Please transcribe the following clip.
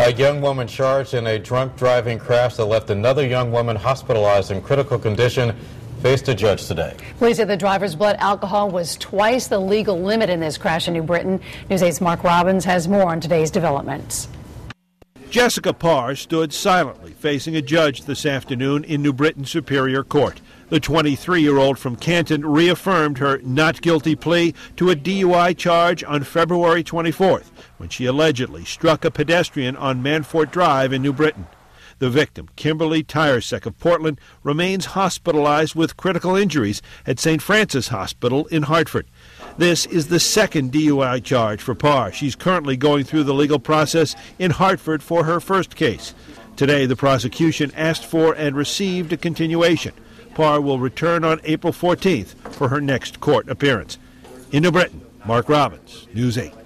A young woman charged in a drunk driving crash that left another young woman hospitalized in critical condition faced a judge today. Police say the driver's blood alcohol was twice the legal limit in this crash in New Britain. News 8's Mark Robbins has more on today's developments. Jessica Parr stood silently facing a judge this afternoon in New Britain Superior Court. The 23 year old from Canton reaffirmed her not guilty plea to a DUI charge on February 24th when she allegedly struck a pedestrian on Manfort Drive in New Britain. The victim, Kimberly Tyresek of Portland, remains hospitalized with critical injuries at St. Francis Hospital in Hartford. This is the second DUI charge for Parr. She's currently going through the legal process in Hartford for her first case. Today, the prosecution asked for and received a continuation. Parr will return on April 14th for her next court appearance. In New Britain, Mark Robbins, News 8.